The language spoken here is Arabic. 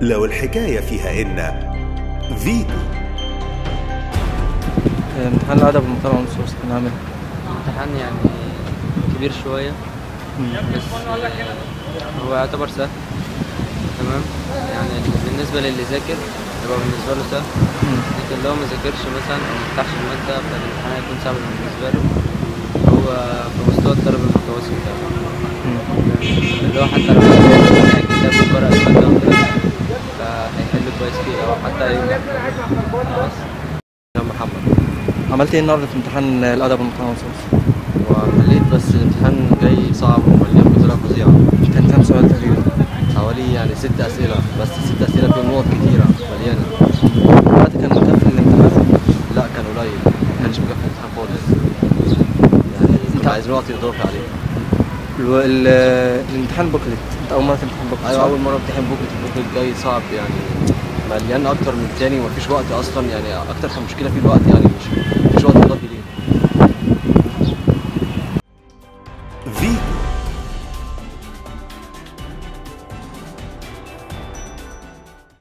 لو الحكاية فيها إن فيتو امتحان الأدب والمقارنة والنصوص كان عامل امتحان يعني كبير شوية. بس هو يعتبر سهل. تمام؟ يعني بالنسبة للي ذاكر يبقى بالنسبة له سهل. لكن لو ما ذاكرش مثلا أو ما فتحش المادة فالامتحان هيكون صعب بالنسبة له. هو في مستوى الطالب المتوسط. يعني اللي هو حتى لو كويس فيه أو حتى ينجح محمد. عملت إيه النهارده في امتحان والمقارنة والنصوص؟ وحليت بس الامتحان جاي صعب ومليان بطريقة فظيعة. كان كام سؤال تقريبا؟ حوالي يعني ست أسئلة بس ست أسئلة فيهم نقط كتيرة مليانة. الوقت كان مكفي الامتحان؟ لا كان قليل. ما كانش مكفي الامتحان خالص. يعني كنا عايزين وقت اضافي عليه. الامتحان booklet. انت أول مرة تمتحن booklet أيوه؟ أول مرة امتحن booklet. ال booklet جاي صعب يعني. مليان أكتر من التاني ومفيش وقت أصلا يعني أكتر مشكلة فيه الوقت يعني مش